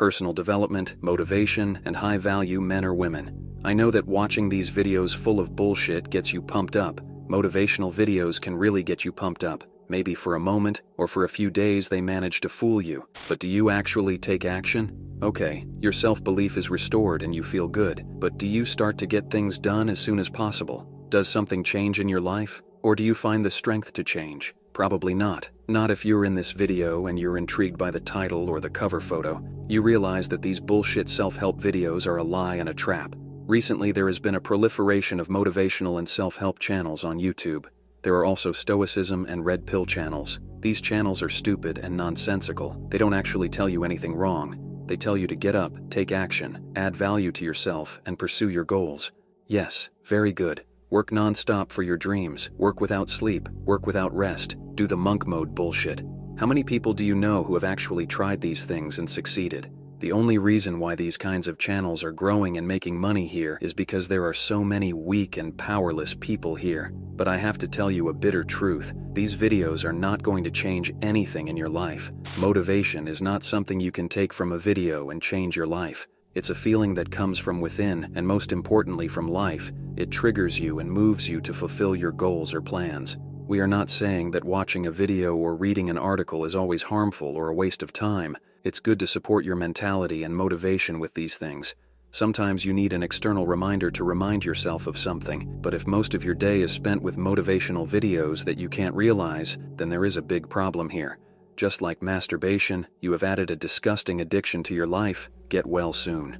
personal development, motivation, and high value men or women. I know that watching these videos full of bullshit gets you pumped up. Motivational videos can really get you pumped up. Maybe for a moment, or for a few days they manage to fool you. But do you actually take action? Okay, your self belief is restored and you feel good, but do you start to get things done as soon as possible? Does something change in your life? Or do you find the strength to change? Probably not. Not if you're in this video and you're intrigued by the title or the cover photo. You realize that these bullshit self help videos are a lie and a trap. Recently, there has been a proliferation of motivational and self help channels on YouTube. There are also Stoicism and Red Pill channels. These channels are stupid and nonsensical. They don't actually tell you anything wrong. They tell you to get up, take action, add value to yourself, and pursue your goals. Yes, very good. Work non-stop for your dreams, work without sleep, work without rest, do the monk mode bullshit. How many people do you know who have actually tried these things and succeeded? The only reason why these kinds of channels are growing and making money here is because there are so many weak and powerless people here. But I have to tell you a bitter truth. These videos are not going to change anything in your life. Motivation is not something you can take from a video and change your life. It's a feeling that comes from within, and most importantly from life. It triggers you and moves you to fulfill your goals or plans. We are not saying that watching a video or reading an article is always harmful or a waste of time. It's good to support your mentality and motivation with these things. Sometimes you need an external reminder to remind yourself of something, but if most of your day is spent with motivational videos that you can't realize, then there is a big problem here. Just like masturbation, you have added a disgusting addiction to your life. Get well soon.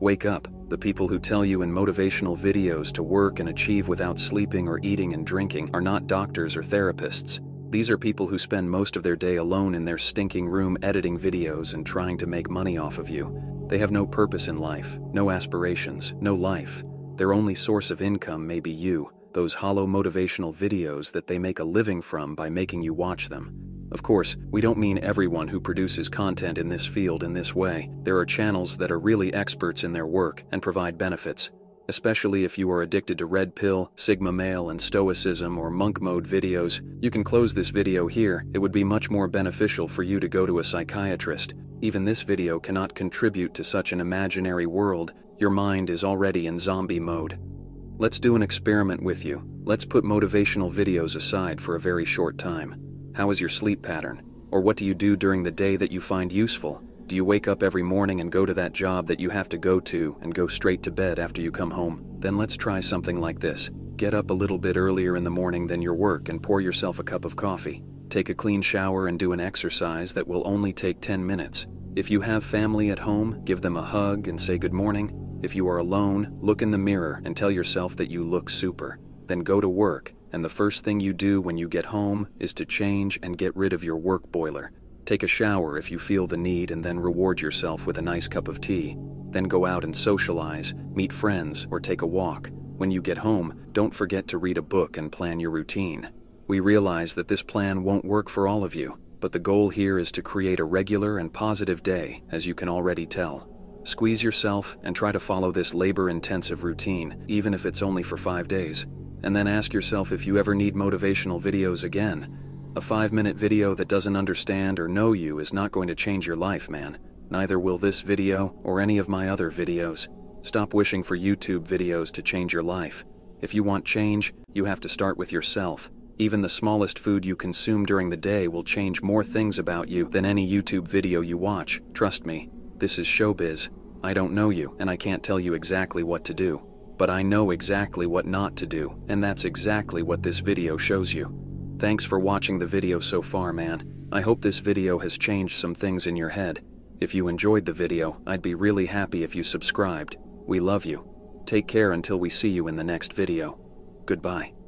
Wake up. The people who tell you in motivational videos to work and achieve without sleeping or eating and drinking are not doctors or therapists. These are people who spend most of their day alone in their stinking room editing videos and trying to make money off of you. They have no purpose in life, no aspirations, no life. Their only source of income may be you, those hollow motivational videos that they make a living from by making you watch them. Of course, we don't mean everyone who produces content in this field in this way. There are channels that are really experts in their work and provide benefits especially if you are addicted to red pill, sigma male, and stoicism or monk mode videos. You can close this video here. It would be much more beneficial for you to go to a psychiatrist. Even this video cannot contribute to such an imaginary world. Your mind is already in zombie mode. Let's do an experiment with you. Let's put motivational videos aside for a very short time. How is your sleep pattern? Or what do you do during the day that you find useful? Do you wake up every morning and go to that job that you have to go to and go straight to bed after you come home? Then let's try something like this. Get up a little bit earlier in the morning than your work and pour yourself a cup of coffee. Take a clean shower and do an exercise that will only take 10 minutes. If you have family at home, give them a hug and say good morning. If you are alone, look in the mirror and tell yourself that you look super. Then go to work, and the first thing you do when you get home is to change and get rid of your work boiler. Take a shower if you feel the need and then reward yourself with a nice cup of tea. Then go out and socialize, meet friends, or take a walk. When you get home, don't forget to read a book and plan your routine. We realize that this plan won't work for all of you, but the goal here is to create a regular and positive day, as you can already tell. Squeeze yourself and try to follow this labor intensive routine, even if it's only for five days. And then ask yourself if you ever need motivational videos again a five minute video that doesn't understand or know you is not going to change your life, man. Neither will this video or any of my other videos. Stop wishing for YouTube videos to change your life. If you want change, you have to start with yourself. Even the smallest food you consume during the day will change more things about you than any YouTube video you watch. Trust me, this is showbiz. I don't know you, and I can't tell you exactly what to do. But I know exactly what not to do, and that's exactly what this video shows you. Thanks for watching the video so far, man. I hope this video has changed some things in your head. If you enjoyed the video, I'd be really happy if you subscribed. We love you. Take care until we see you in the next video. Goodbye.